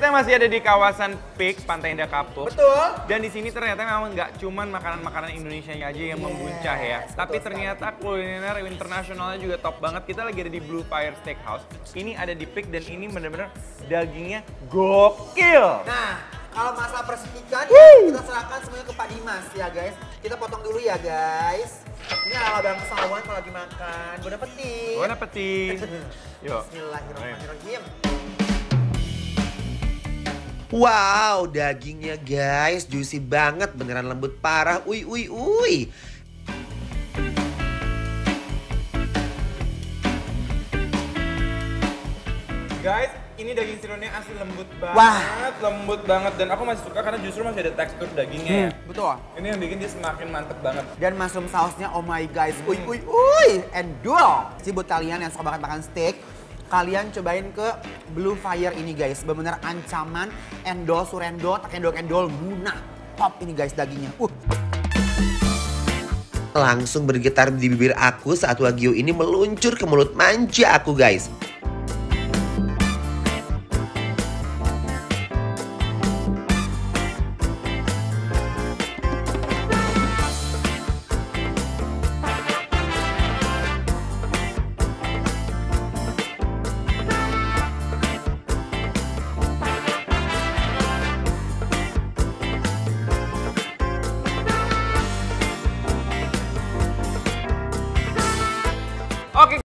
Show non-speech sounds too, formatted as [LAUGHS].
kita masih ada di kawasan Peak, Pantai Indah Kapuk. Betul. Dan di sini ternyata memang nggak cuman makanan-makanan Indonesia aja yang membuncah ya. Yes, Tapi ternyata kuliner internasionalnya juga top banget. Kita lagi ada di Blue Fire Steakhouse. Ini ada di Peak dan ini bener-bener dagingnya gokil. Nah, kalau masalah persediaan ya, kita serahkan semuanya ke Pak Dimas ya guys. Kita potong dulu ya guys. Ini ala bang sawan kalau lagi makan. Bon appetit. Bon appetit. [LAUGHS] Yuk. Bismillahirrahmanirrahim. Wow, dagingnya guys, juicy banget, beneran lembut parah. Ui, ui, ui. Guys, ini daging sirloinnya asli lembut banget, Wah. lembut banget dan aku masih suka karena justru masih ada tekstur dagingnya ya. Betul. Ini yang bikin dia semakin mantep banget. Dan mushroom sausnya, oh my guys, uy uy uy, endul. Jadi buat kalian yang suka banget makan steak, kalian cobain ke Blue Fire ini guys. Bener-bener ancaman, endol, surendol, tak endol, endol, munah. Top ini guys dagingnya. Uh. Langsung bergetar di bibir aku saat Wagyu ini meluncur ke mulut manja aku guys.